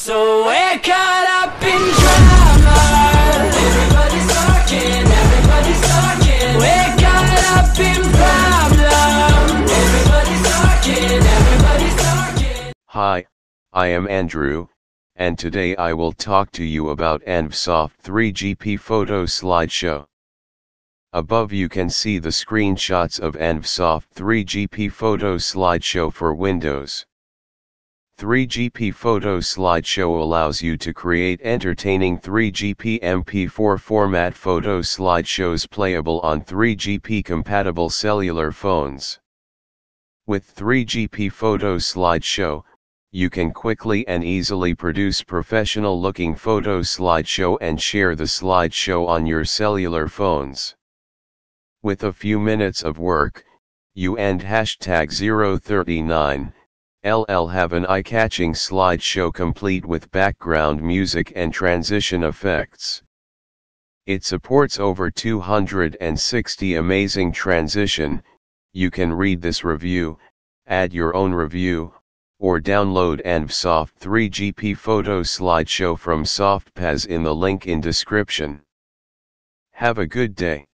So we're caught up in drama. Everybody's talking, everybody's talking. We're caught up in problem. Everybody's talking, everybody's talking. Hi, I am Andrew, and today I will talk to you about AnvSoft 3GP Photo Slideshow. Above you can see the screenshots of AnvSoft 3GP Photo Slideshow for Windows. 3GP Photo Slideshow allows you to create entertaining 3GP MP4 format photo slideshows playable on 3GP compatible cellular phones. With 3GP Photo Slideshow, you can quickly and easily produce professional looking photo slideshow and share the slideshow on your cellular phones. With a few minutes of work, you and hashtag 039 LL have an eye-catching slideshow complete with background music and transition effects. It supports over 260 amazing transition, you can read this review, add your own review, or download AnvSoft 3GP photo slideshow from SoftPaz in the link in description. Have a good day.